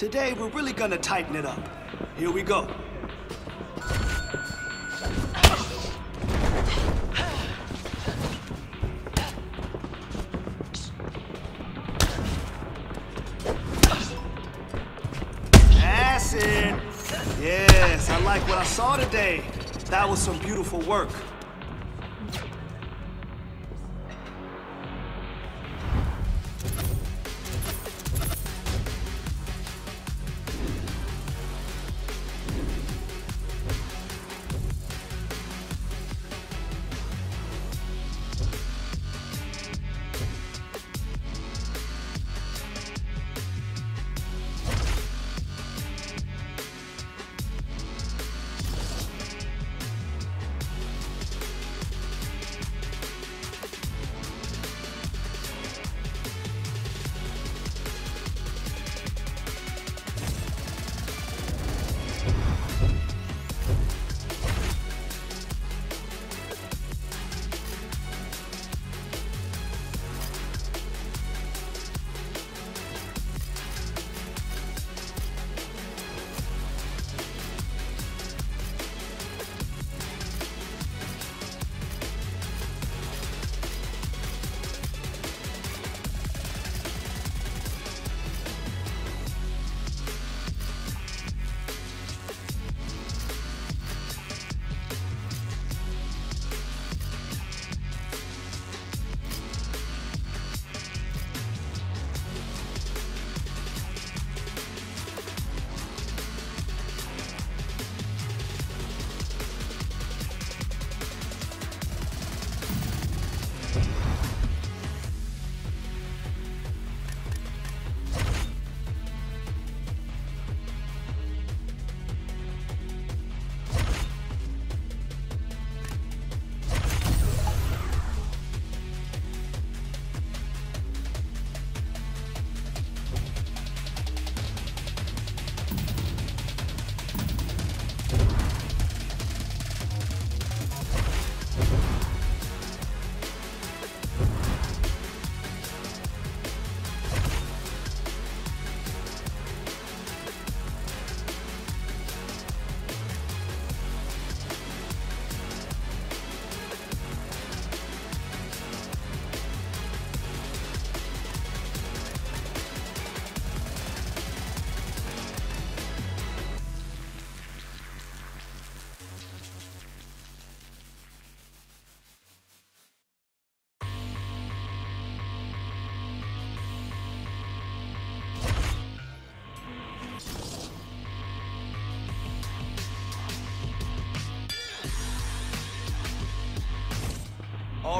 Today, we're really gonna tighten it up. Here we go. Yes, I like what I saw today. That was some beautiful work.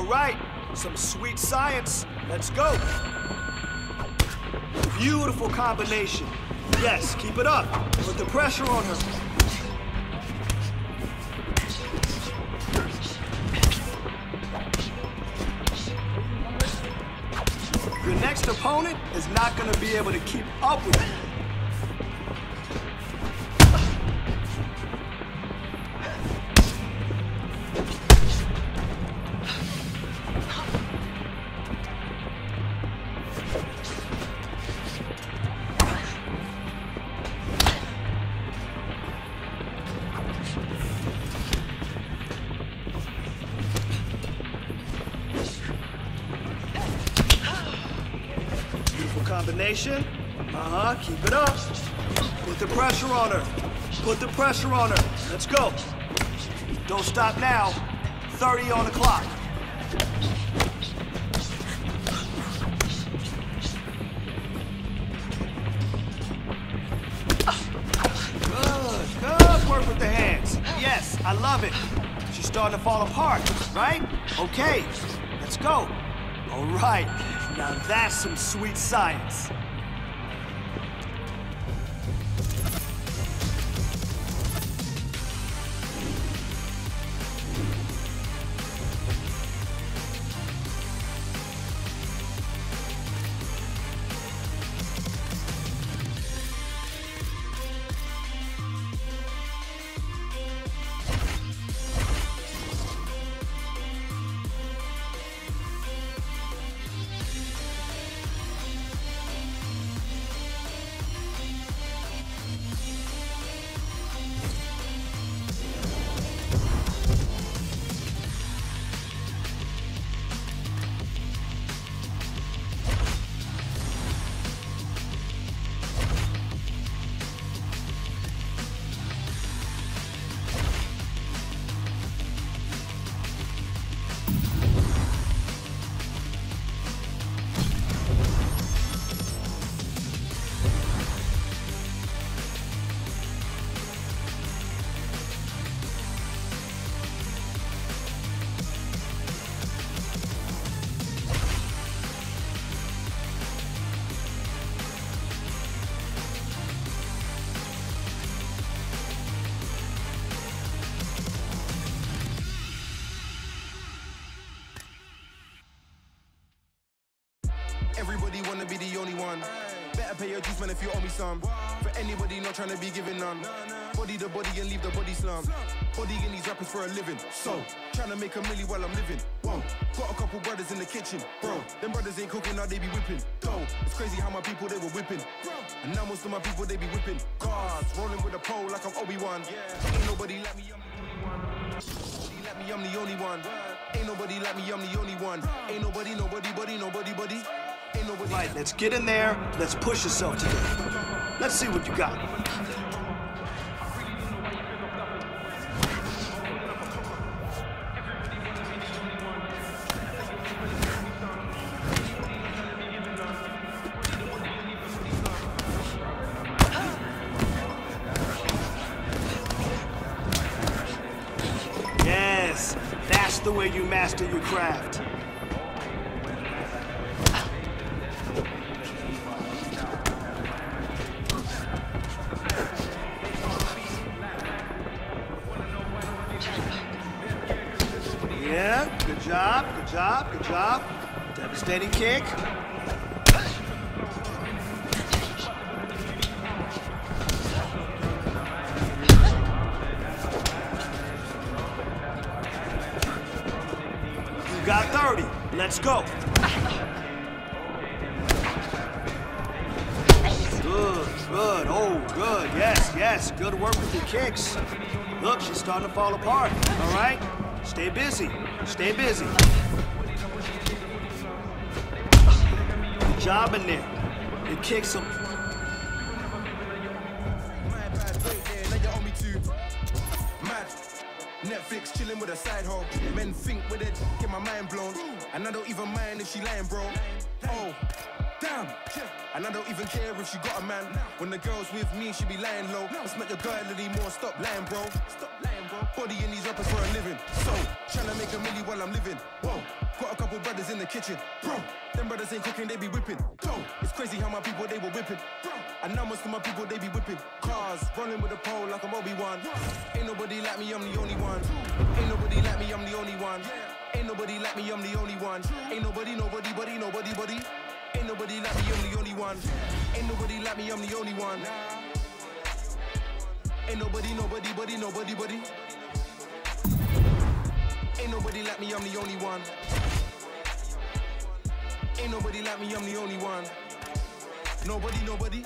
All right, some sweet science. Let's go. Beautiful combination. Yes, keep it up. Put the pressure on her. Your next opponent is not going to be able to keep up with you. Uh-huh, keep it up. Put the pressure on her. Put the pressure on her. Let's go. Don't stop now. 30 on the clock. Good, good work with the hands. Yes, I love it. She's starting to fall apart, right? Okay, let's go. All right, now that's some sweet science. Pay your dues, man, if you owe me some. For anybody not trying to be giving none. Body the body and leave the body slum. Body in these rappers for a living. So, trying to make a milli while I'm living. Whoa, got a couple brothers in the kitchen. Bro, them brothers ain't cooking, now they be whipping. Dough, it's crazy how my people they were whipping. And now most of my people they be whipping. Cars, rolling with a pole like I'm Obi-Wan. Ain't nobody like me, I'm the only one. Nobody like me, I'm the only one. Ain't nobody like me, I'm the only one. Ain't nobody, nobody, buddy, nobody, buddy. Right, let's get in there. Let's push yourself today. Let's see what you got. Yes, that's the way you master your craft. Devastating kick. You got 30. Let's go. Good, good, oh, good. Yes, yes. Good work with your kicks. Look, she's starting to fall apart. All right? Stay busy. Stay busy. Job in there. Your kicks. Mad. Netflix chilling with a side hoe. Men think with it, get my mind blown. And I don't even mind if she lying, bro. Oh, damn. And I don't even care if she got a man. When the girl's with me, she be lying low. It's not your girl anymore. Stop lying, bro. Stop lying, bro. Body in these rappers for a living. So, tryna make a milli while I'm living. Whoa, got a couple brothers in the kitchen. Bro, them brothers ain't cooking, they be whipping. Go, it's crazy how my people they were whipping. Bro, and now most of my people they be whipping. Cars, running with a pole like I'm Obi-Wan. Ain't nobody like me, I'm the only one. Ain't nobody like me, I'm the only one. Ain't nobody like me, I'm the only one. Ain't nobody, nobody, buddy, nobody, buddy. Ain't nobody like me, I'm the only one. Ain't nobody like me, I'm the only one. Ain't nobody, nobody, buddy, nobody, buddy. Ain't nobody like me, I'm the only one. Ain't nobody like me, I'm the only one. Nobody, nobody.